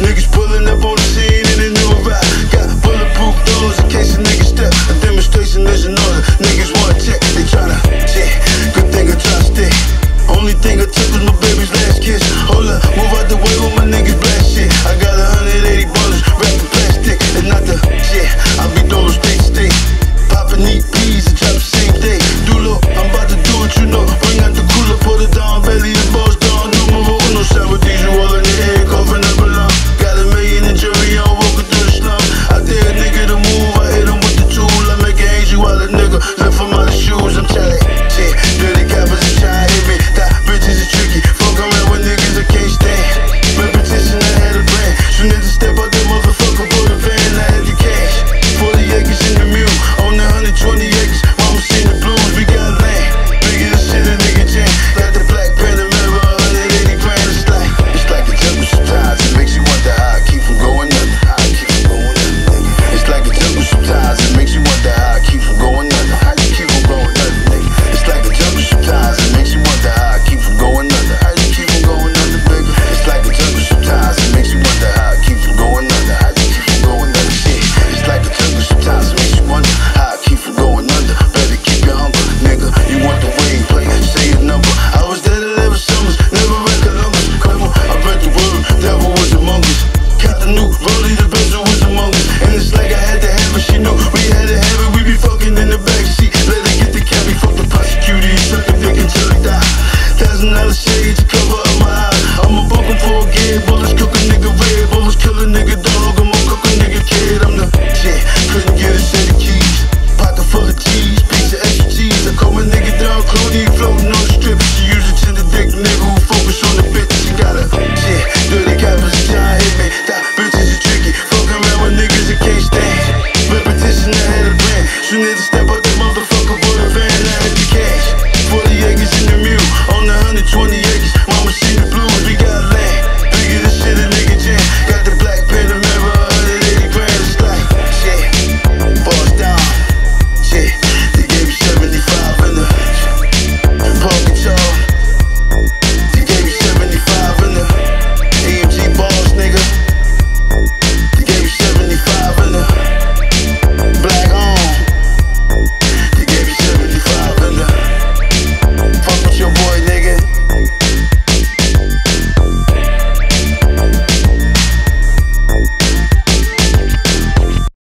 Niggas out shade to cover up my eyes. I'ma bunk him for a game,